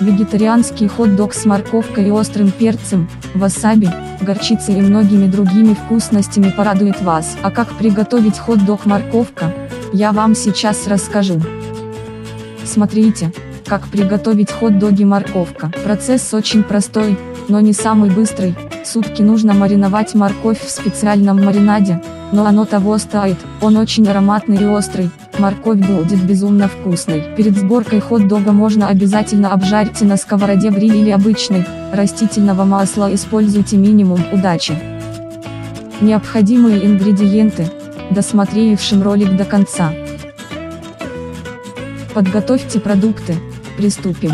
Вегетарианский хот-дог с морковкой и острым перцем, васаби, горчицей и многими другими вкусностями порадует вас. А как приготовить хот-дог морковка, я вам сейчас расскажу. Смотрите, как приготовить хот-доги морковка. Процесс очень простой, но не самый быстрый. Сутки нужно мариновать морковь в специальном маринаде, но оно того стоит, он очень ароматный и острый, морковь будет безумно вкусной. Перед сборкой хот-дога можно обязательно обжарить на сковороде гриль или обычной, растительного масла используйте минимум удачи. Необходимые ингредиенты, досмотревшим ролик до конца. Подготовьте продукты, приступим.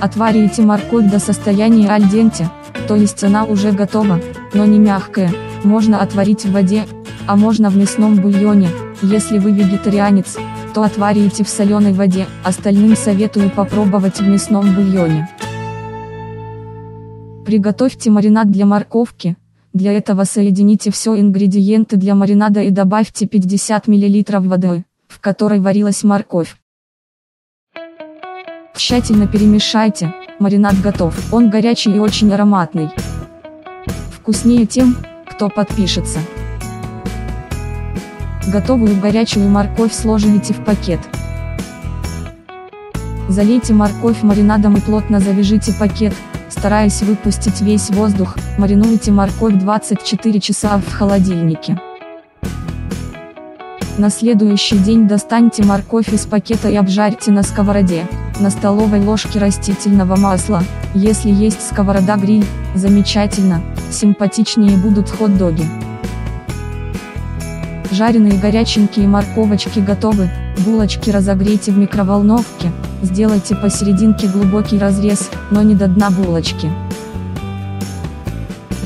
Отварите морковь до состояния альденте, то есть она уже готова, но не мягкая, можно отварить в воде, а можно в мясном бульоне, если вы вегетарианец, то отварите в соленой воде, остальным советую попробовать в мясном бульоне. Приготовьте маринад для морковки, для этого соедините все ингредиенты для маринада и добавьте 50 мл воды, в которой варилась морковь. Тщательно перемешайте, маринад готов, он горячий и очень ароматный. Вкуснее тем, кто подпишется. Готовую горячую морковь сложите в пакет. Залейте морковь маринадом и плотно завяжите пакет, стараясь выпустить весь воздух, маринуйте морковь 24 часа в холодильнике. На следующий день достаньте морковь из пакета и обжарьте на сковороде, на столовой ложке растительного масла, если есть сковорода-гриль, замечательно, симпатичнее будут хот-доги. Жареные горяченькие морковочки готовы, булочки разогрейте в микроволновке, сделайте посерединке глубокий разрез, но не до дна булочки.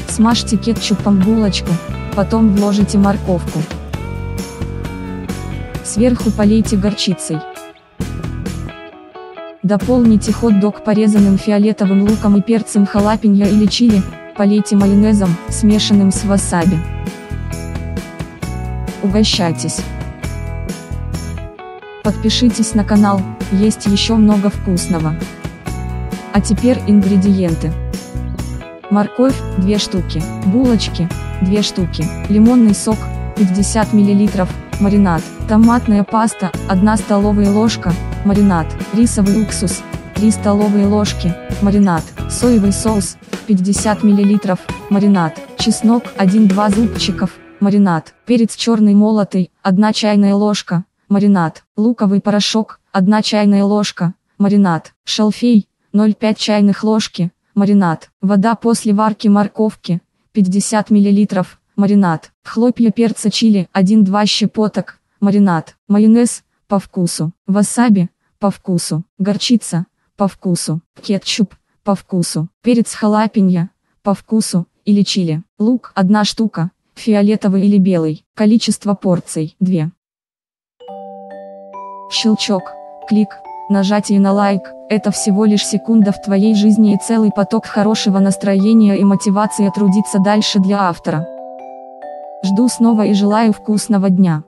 Смажьте кетчупом булочку, потом вложите морковку. Сверху полейте горчицей. Дополните хот-дог порезанным фиолетовым луком и перцем халапеньо или чили, полейте майонезом, смешанным с васаби. Угощайтесь. Подпишитесь на канал, есть еще много вкусного. А теперь ингредиенты. Морковь, 2 штуки, булочки, 2 штуки, лимонный сок, 50 мл, маринад, томатная паста, 1 столовая ложка, маринад, рисовый уксус, 3 столовые ложки, маринад, соевый соус, 50 мл, маринад, чеснок, 1-2 зубчиков, маринад, перец черный молотый, 1 чайная ложка, маринад, луковый порошок, 1 чайная ложка, маринад, шалфей, 0,5 чайных ложки, маринад, вода после варки морковки, 50 мл, маринад, хлопья перца чили, 1-2 щепоток, маринад, майонез, по вкусу, васаби, по вкусу, горчица, по вкусу, кетчуп, по вкусу, перец халапеньо, по вкусу, или чили, лук, одна штука, фиолетовый или белый, количество порций, 2. Щелчок, клик, нажатие на лайк, это всего лишь секунда в твоей жизни и целый поток хорошего настроения и мотивации трудиться дальше для автора. Жду снова и желаю вкусного дня.